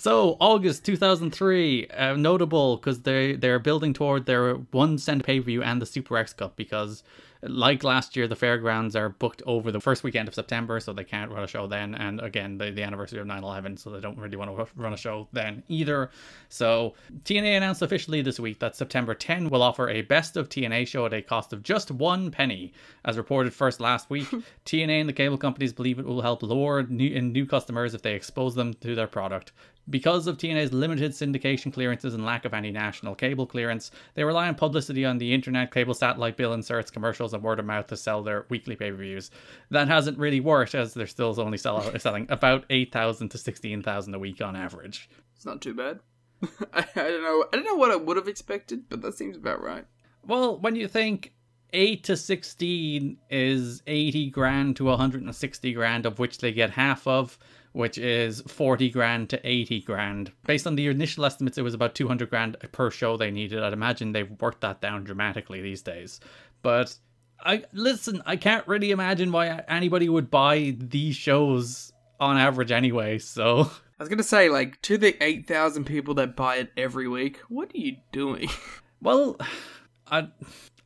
So August 2003, uh, notable because they they're building toward their one cent pay per view and the Super X Cup because like last year, the fairgrounds are booked over the first weekend of September, so they can't run a show then. And again, the, the anniversary of 9 11, so they don't really want to run a show then either. So TNA announced officially this week that September 10 will offer a best of TNA show at a cost of just one penny. As reported first last week, TNA and the cable companies believe it will help lure new, in new customers if they expose them to their product. Because of TNA's limited syndication clearances and lack of any national cable clearance, they rely on publicity on the internet, cable satellite bill inserts, commercials, and word of mouth to sell their weekly pay per views. That hasn't really worked as they're still only sell- selling about 8,000 to 16,000 a week on average. It's not too bad. I, I don't know. I don't know what I would have expected, but that seems about right. Well, when you think 8 to 16 is 80 grand to 160 grand, of which they get half of, which is 40 grand to 80 grand. Based on the initial estimates, it was about 200 grand per show they needed. I'd imagine they've worked that down dramatically these days. But I listen, I can't really imagine why anybody would buy these shows on average anyway, so. I was gonna say, like, to the 8,000 people that buy it every week, what are you doing? Well, I,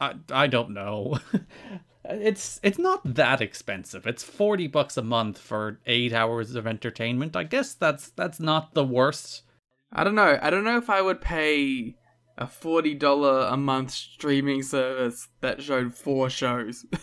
I, I don't know. it's it's not that expensive. It's 40 bucks a month for 8 hours of entertainment. I guess that's that's not the worst. I don't know. I don't know if I would pay a $40 a month streaming service that showed four shows.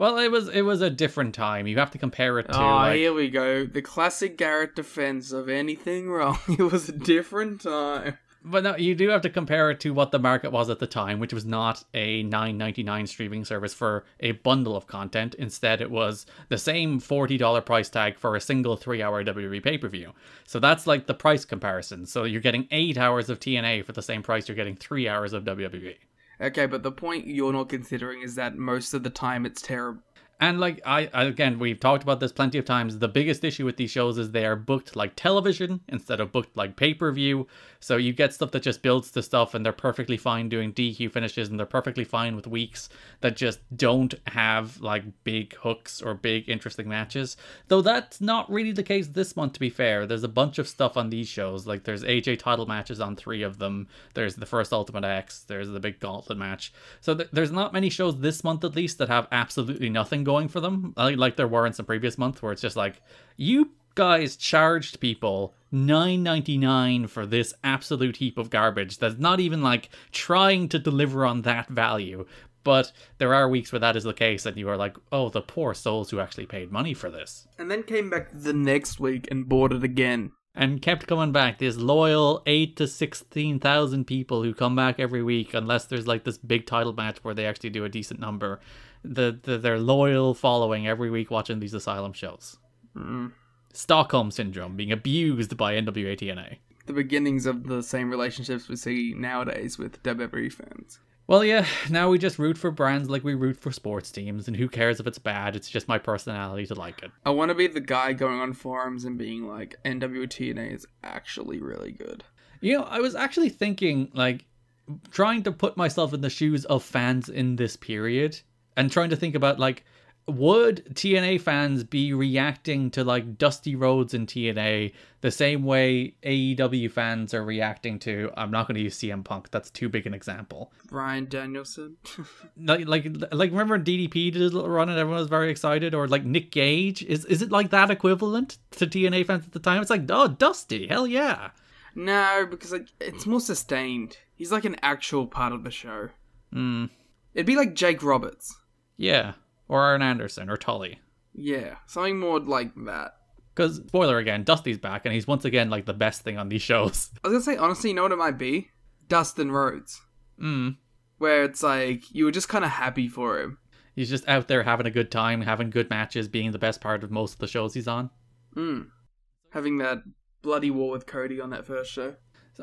Well, it was it was a different time. You have to compare it to oh, like, here we go. The classic Garrett defense of anything wrong. It was a different time. But no, you do have to compare it to what the market was at the time, which was not a 9.99 streaming service for a bundle of content. Instead, it was the same $40 price tag for a single 3-hour WWE pay-per-view. So that's like the price comparison. So you're getting 8 hours of TNA for the same price you're getting 3 hours of WWE. Okay, but the point you're not considering is that most of the time it's terrible. And like I again, we've talked about this plenty of times. The biggest issue with these shows is they are booked like television instead of booked like pay per view. So you get stuff that just builds the stuff, and they're perfectly fine doing DQ finishes, and they're perfectly fine with weeks that just don't have like big hooks or big interesting matches. Though that's not really the case this month. To be fair, there's a bunch of stuff on these shows. Like there's AJ title matches on three of them. There's the first Ultimate X. There's the big Gauntlet match. So th- there's not many shows this month at least that have absolutely nothing going for them, like, there were in some previous month, where it's just like you guys charged people nine ninety nine for this absolute heap of garbage that's not even like trying to deliver on that value. But there are weeks where that is the case, and you are like, oh, the poor souls who actually paid money for this. And then came back the next week and bought it again. And kept coming back. These loyal eight to sixteen thousand people who come back every week, unless there's like this big title match where they actually do a decent number the, the their loyal following every week watching these asylum shows. Mm. Stockholm syndrome, being abused by NWA TNA. The beginnings of the same relationships we see nowadays with WWE fans. Well, yeah, now we just root for brands like we root for sports teams, and who cares if it's bad? It's just my personality to like it. I want to be the guy going on forums and being like, NWTNA is actually really good. You know, I was actually thinking, like, trying to put myself in the shoes of fans in this period and trying to think about like would TNA fans be reacting to like Dusty Rhodes in TNA the same way AEW fans are reacting to I'm not going to use CM Punk that's too big an example. Bryan Danielson. Like like like remember DDP did a little run and everyone was very excited or like Nick Gage? Is is it like that equivalent to TNA fans at the time? It's like oh Dusty hell yeah. No because like it's more sustained. He's like an actual part of the show. Hmm. It'd be like Jake Roberts yeah or Arn Anderson or Tully. Yeah, something more like that. Because, spoiler again, Dusty's back, and he's once again like the best thing on these shows. I was gonna say, honestly, you know what it might be? Dustin Rhodes. Mm. Where it's like, you were just kind of happy for him. He's just out there having a good time, having good matches, being the best part of most of the shows he's on. Mm. Having that bloody war with Cody on that first show.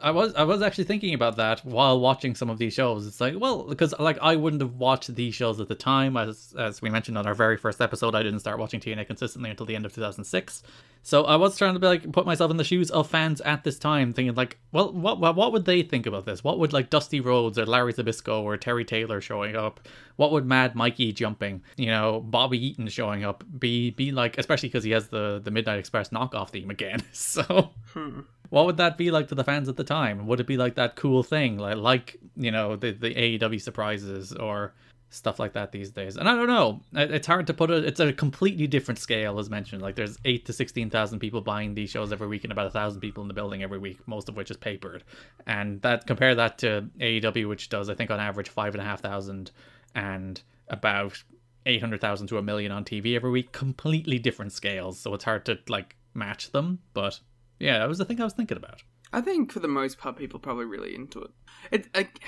I was I was actually thinking about that while watching some of these shows. It's like, well, because like I wouldn't have watched these shows at the time, as as we mentioned on our very first episode, I didn't start watching TNA consistently until the end of 2006. So I was trying to be like put myself in the shoes of fans at this time, thinking like, well, what what, what would they think about this? What would like Dusty Rhodes or Larry Zbyszko or Terry Taylor showing up? What would Mad Mikey jumping? You know, Bobby Eaton showing up be be like? Especially because he has the the Midnight Express knockoff theme again. So Hmm. What would that be like to the fans at the time? Would it be like that cool thing, like like you know the the AEW surprises or stuff like that these days? And I don't know. It's hard to put it. It's a completely different scale, as mentioned. Like there's eight to sixteen thousand people buying these shows every week, and about a thousand people in the building every week, most of which is papered. And that compare that to AEW, which does I think on average five and a half thousand and about 800,000 to a million on TV every week. Completely different scales, so it's hard to like match them. But yeah, that was the thing I was thinking about. I think for the most part, people are probably really into it. It, like,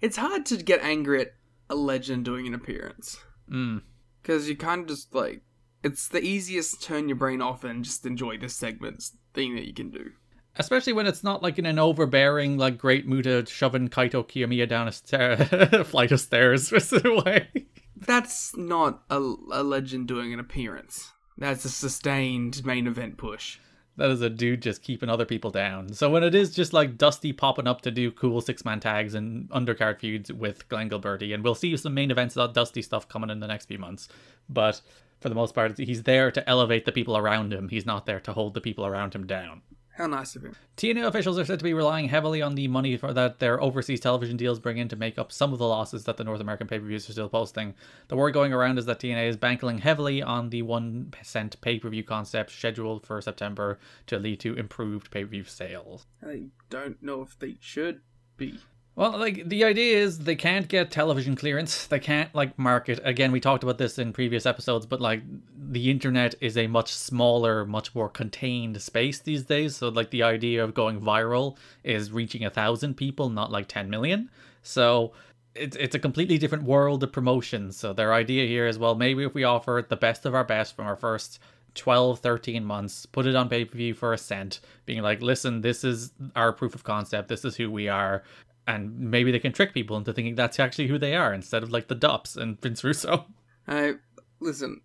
it's hard to get angry at a legend doing an appearance Mm. because you kind of just like it's the easiest to turn your brain off and just enjoy this segment thing that you can do. Especially when it's not like in an overbearing, like Great Muta shoving Kaito Kiyomiya down a stair- flight of stairs way. That's not a, a legend doing an appearance. That's a sustained main event push. That is a dude just keeping other people down. So when it is just like Dusty popping up to do cool six man tags and undercard feuds with Glenn Gilberti, and we'll see some main events of Dusty stuff coming in the next few months. But for the most part, he's there to elevate the people around him. He's not there to hold the people around him down. How nice of him. TNA officials are said to be relying heavily on the money for that their overseas television deals bring in to make up some of the losses that the North American pay-per-views are still posting. The word going around is that TNA is banking heavily on the one cent pay-per-view concept scheduled for September to lead to improved pay-per-view sales. I don't know if they should be. Well, like the idea is they can't get television clearance. They can't like market. Again, we talked about this in previous episodes, but like the internet is a much smaller, much more contained space these days. So like the idea of going viral is reaching a thousand people, not like 10 million. So it's it's a completely different world of promotion. So their idea here is well, maybe if we offer the best of our best from our first 12, 13 months, put it on pay per view for a cent, being like, listen, this is our proof of concept, this is who we are. And maybe they can trick people into thinking that's actually who they are instead of like the Dupps and Vince Russo. I listen.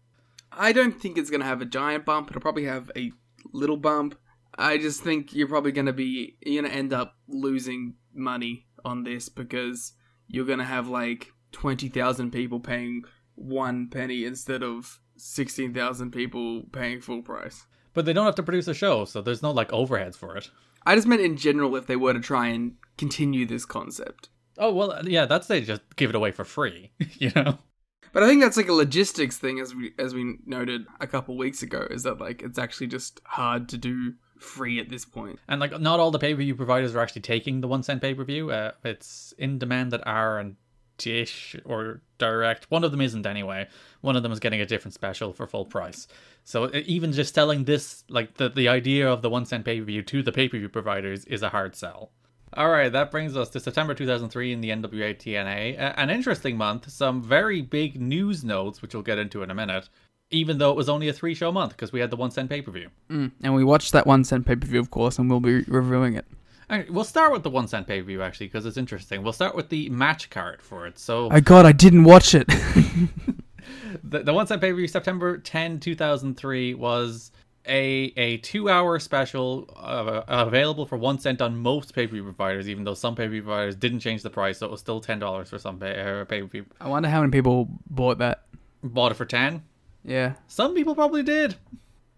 I don't think it's gonna have a giant bump. It'll probably have a little bump. I just think you're probably gonna be you're gonna end up losing money on this because you're gonna have like twenty thousand people paying one penny instead of sixteen thousand people paying full price. But they don't have to produce a show, so there's no like overheads for it. I just meant in general if they were to try and continue this concept. Oh well, yeah, that's they just give it away for free, you know. But I think that's like a logistics thing, as we as we noted a couple weeks ago, is that like it's actually just hard to do free at this point. And like, not all the pay per view providers are actually taking the one cent pay per view. Uh, it's in demand that are and Dish or Direct. One of them isn't anyway. One of them is getting a different special for full price. So uh, even just selling this, like the the idea of the one cent pay per view to the pay per view providers, is a hard sell. All right, that brings us to September 2003 in the NWA TNA. A- An interesting month, some very big news notes, which we'll get into in a minute, even though it was only a three show month because we had the one cent pay per view. Mm. And we watched that one cent pay per view, of course, and we'll be reviewing it. We'll start with the one cent pay per view actually because it's interesting. We'll start with the match card for it. So, Oh God, I didn't watch it. the, the one cent pay per view, September 10, 2003, was a a two hour special uh, available for one cent on most pay per view providers, even though some pay per view providers didn't change the price, so it was still ten dollars for some pay uh, per view. I wonder how many people bought that. Bought it for ten. Yeah, Some people probably did.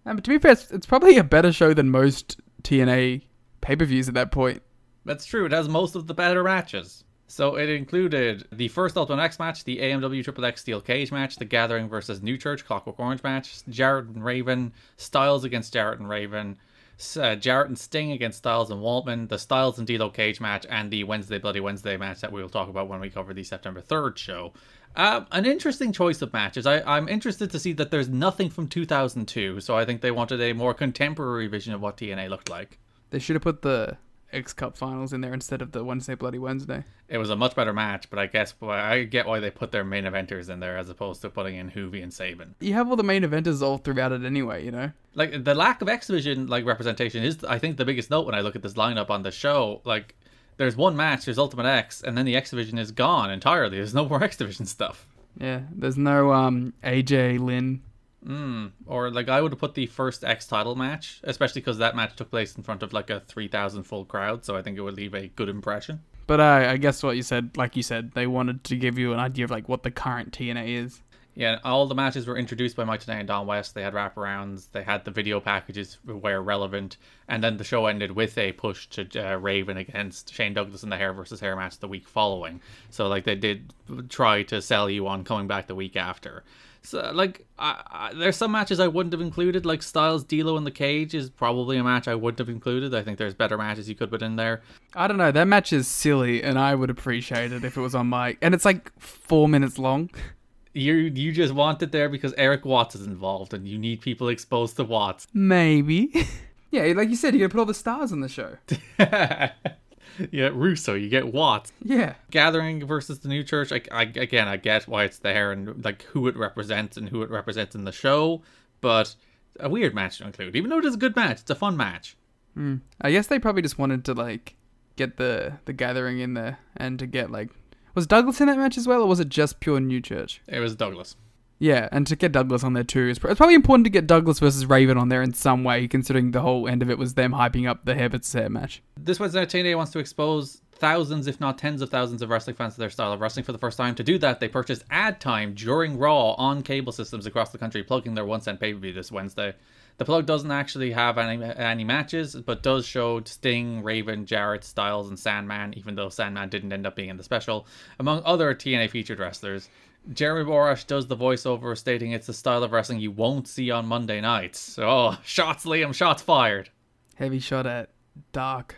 and to be fair, it's, it's probably a better show than most TNA pay per views at that point. That's true. It has most of the better matches. So it included the first Ultimate X match, the AMW Triple X Steel Cage match, the Gathering versus New Church Clockwork Orange match, Jarrett and Raven, Styles against Jarrett and Raven, uh, Jarrett and Sting against Styles and Waltman, the Styles and D'Lo Cage match, and the Wednesday Bloody Wednesday match that we will talk about when we cover the September 3rd show. Um, an interesting choice of matches. I, I'm interested to see that there's nothing from 2002, so I think they wanted a more contemporary vision of what TNA looked like. They should have put the X Cup finals in there instead of the Wednesday Bloody Wednesday. It was a much better match, but I guess I get why they put their main eventers in there as opposed to putting in Juvi and Sabin. You have all the main eventers all throughout it anyway, you know. Like the lack of X Division like representation is, I think, the biggest note when I look at this lineup on the show. Like, there's one match, there's Ultimate X, and then the X Division is gone entirely. There's no more X Division stuff. Yeah, there's no um AJ Lynn. Mm. Or like I would have put the first X title match, especially because that match took place in front of like a three thousand full crowd, so I think it would leave a good impression. But uh, I guess what you said, like you said, they wanted to give you an idea of like what the current TNA is. Yeah, all the matches were introduced by Mike Tenay and Don West. They had wraparounds, they had the video packages where relevant, and then the show ended with a push to uh, Raven against Shane Douglas in the hair versus hair match the week following. So like they did try to sell you on coming back the week after. So like I, I, there's some matches I wouldn't have included, like Styles D'Lo in the cage is probably a match I wouldn't have included. I think there's better matches you could put in there. I don't know. That match is silly, and I would appreciate it if it was on mic. And it's like four minutes long. You you just want it there because Erik Watts is involved, and you need people exposed to Watts. Maybe. yeah, like you said, you gotta put all the stars on the show. yeah, Russo, you get Watts. Yeah. Gathering versus the New Church. I, I again, I get why it's there and like who it represents and who it represents in the show, but a weird match to include. Even though it is a good match, it's a fun match. Mm. I guess they probably just wanted to like get the the gathering in there and to get like was Douglas in that match as well, or was it just pure New Church? It was Douglas. Yeah, and to get Douglas on there too it's probably important to get Douglas versus Raven on there in some way, considering the whole end of it was them hyping up the hair versus hair match. This Wednesday, TNA wants to expose thousands, if not tens of thousands, of wrestling fans to their style of wrestling for the first time. To do that, they purchased ad time during Raw on cable systems across the country, plugging their one cent pay per view this Wednesday. The plug doesn't actually have any any matches, but does show Sting, Raven, Jarrett, Styles, and Sandman, even though Sandman didn't end up being in the special, among other TNA featured wrestlers. Jeremy Borash does the voiceover, stating it's the style of wrestling you won't see on Monday nights. Oh, shots, Liam, shots fired. Heavy shot at Doc.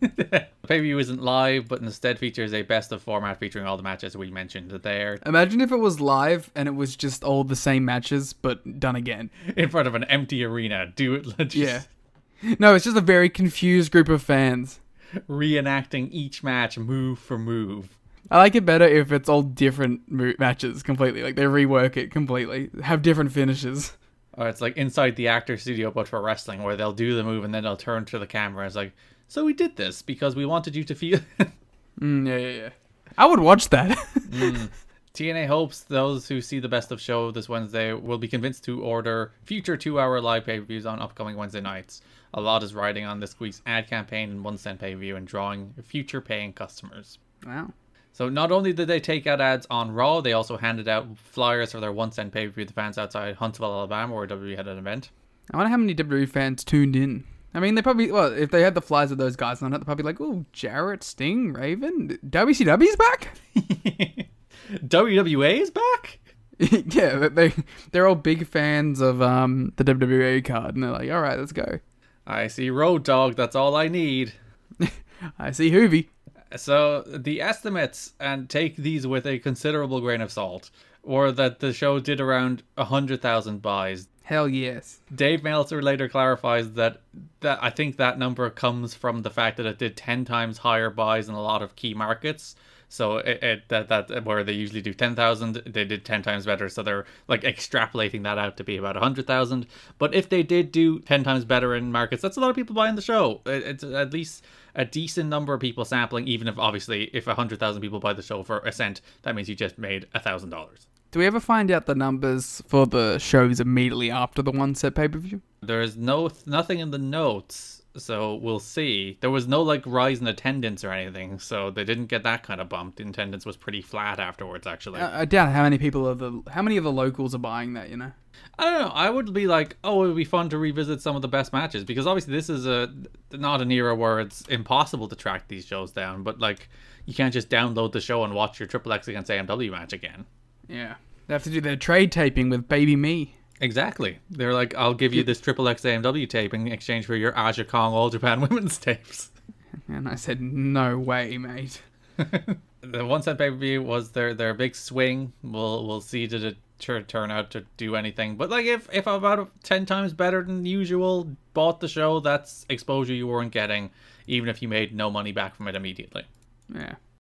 the pay-per-view isn't live, but instead features a best of format featuring all the matches we mentioned there. Imagine if it was live and it was just all the same matches, but done again. In front of an empty arena. Do it just Yeah. No, it's just a very confused group of fans. reenacting each match move for move. I like it better if it's all different mo- matches completely. Like they rework it completely, have different finishes. Or it's like inside the actor studio, but for wrestling, where they'll do the move and then they'll turn to the camera. It's like, so we did this because we wanted you to feel. Mm, yeah, yeah, yeah. I would watch that. Mm. TNA hopes those who see the best of show this Wednesday will be convinced to order future two-hour live pay-per-views on upcoming Wednesday nights. A lot is riding on this week's ad campaign and one cent pay-per-view and drawing future paying customers. wow. So not only did they take out ads on Raw, they also handed out flyers for their one cent pay-per-view to fans outside Huntsville, Alabama, where WWE had an event. I wonder how many WWE fans tuned in. I mean, they probably well, if they had the flies of those guys on it, they're probably like, "Oh, Jarrett, Sting, Raven, WCW's back." WWA is back. yeah, they they're all big fans of um the WWE card, and they're like, "All right, let's go." I see Road Dog. That's all I need. I see Juvi. So the estimates, and take these with a considerable grain of salt, were that the show did around hundred thousand buys. Hell yes. Dave Meltzer later clarifies that that I think that number comes from the fact that it did ten times higher buys in a lot of key markets. So it, it that that where they usually do ten thousand, they did ten times better. So they're like extrapolating that out to be about hundred thousand. But if they did do ten times better in markets, that's a lot of people buying the show. It, it's at least a decent number of people sampling. Even if obviously if hundred thousand people buy the show for a cent, that means you just made a thousand dollars. Do we ever find out the numbers for the shows immediately after the one set pay per view? There is no nothing in the notes, so we'll see. There was no like rise in attendance or anything, so they didn't get that kind of bump. The attendance was pretty flat afterwards, actually. I I doubt how many people are the how many of the locals are buying that. You know. I don't know. I would be like, oh, it would be fun to revisit some of the best matches because obviously this is a not an era where it's impossible to track these shows down, but like you can't just download the show and watch your Triple X against AMW match again. Yeah. They have to do their trade taping with Baby Me. Exactly. They're like, I'll give you this Triple X AMW tape in exchange for your Aja Kong All Japan Women's tapes. And I said, no way, mate. the one cent pay per view was their their big swing. We'll we'll see did it tur- turn out to do anything. But like if if about ten times better than usual bought the show, that's exposure you weren't getting, even if you made no money back from it immediately. Yeah.